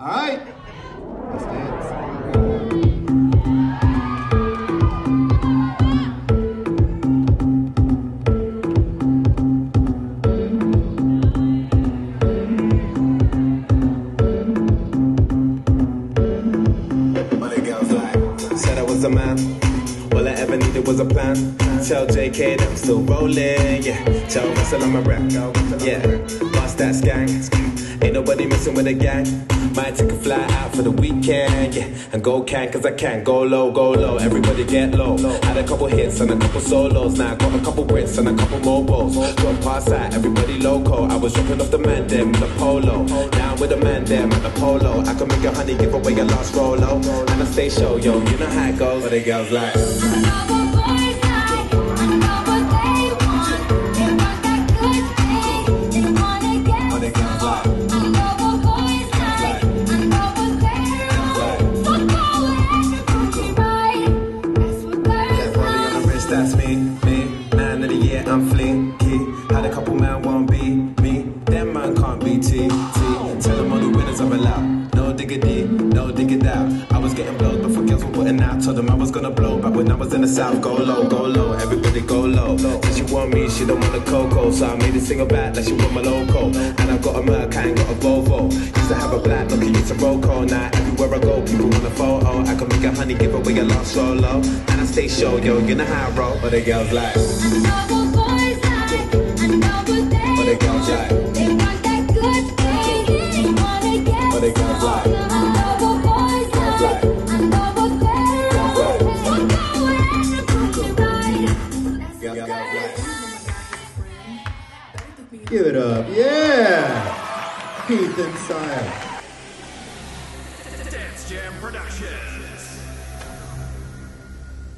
All right. Let's dance. Was a man. All I ever needed was a plan. Tell JK that I'm still rolling. Yeah. Tell Russell I'm a rap. Yeah. Bust that gang. Ain't nobody messing with a gang. Might take a fly out for the weekend. Yeah. And go can cause I can. Go low, go low. Everybody get low. Had a couple hits and a couple solos. Now I got a couple Brits and a couple mobiles. Got pass out. Everybody loco. I was dropping off the man them with the polo. Now with the man them at the polo. I can make a honey give away a lost rolo. And I stay show, yo. You know how it goes. What the girls like? That's me, me. Man of the year, I'm flinky. Had a couple man won't be me. Them man can't be T, T. Tell them all the winners I'm allowed. No diggity, no diggity out. I was getting blows girls putting out. Told them I was gonna blow back when I was in the south. Go low, go low, everybody go low. Said she want me, she don't want a cocoa. So I made a single back like she want my loco. And I got a Merc, I ain't got a Volvo. Used to have a black, lucky it's a Roco. Now everywhere I go, people want a photo. I can make a honey, give away a lost solo. And I stay show, yo, you know how I roll. But the girls like, Give it up. Yeah. Ethan Sire. Dance Jam Productions.